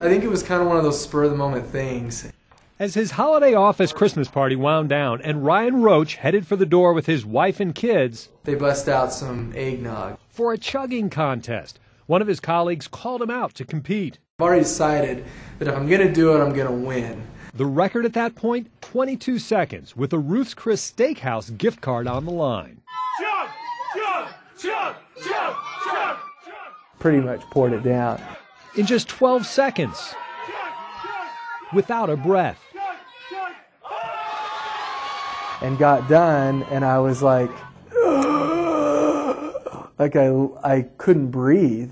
I think it was kind of one of those spur of the moment things. As his holiday office Christmas party wound down and Ryan Roach headed for the door with his wife and kids, They bust out some eggnog. for a chugging contest. One of his colleagues called him out to compete. I've already decided that if I'm going to do it, I'm going to win. The record at that point 22 seconds, with a Ruth's Chris Steakhouse gift card on the line. Chug, chug, chug, chug, chug, Pretty much poured it down. In just 12 seconds, without a breath. And got done, and I was like, like I, I couldn't breathe.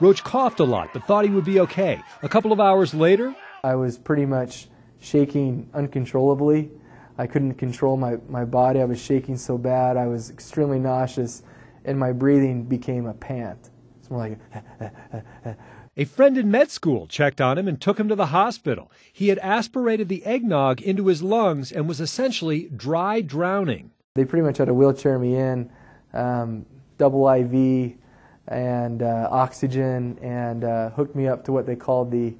Roach coughed a lot, but thought he would be okay. A couple of hours later, I was pretty much shaking uncontrollably. I couldn't control my, my body. I was shaking so bad. I was extremely nauseous, and my breathing became a pant. It's more like, a friend in med school checked on him and took him to the hospital. He had aspirated the eggnog into his lungs and was essentially dry drowning. they pretty much had to wheelchair me in, um, double IV and uh, oxygen, and uh, hooked me up to what they called the,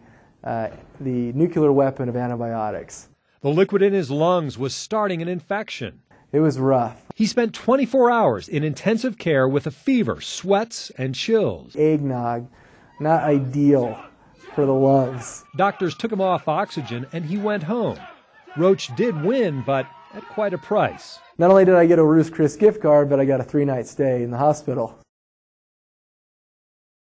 uh, the nuclear weapon of antibiotics. The liquid in his lungs was starting an infection. It was rough. He spent 24 hours in intensive care with a fever, sweats, and chills. Eggnog, not ideal for the lungs. Doctors took him off oxygen and he went home. Roach did win, but at quite a price. Not only did I get a Ruth's Chris gift card, but I got a three night stay in the hospital.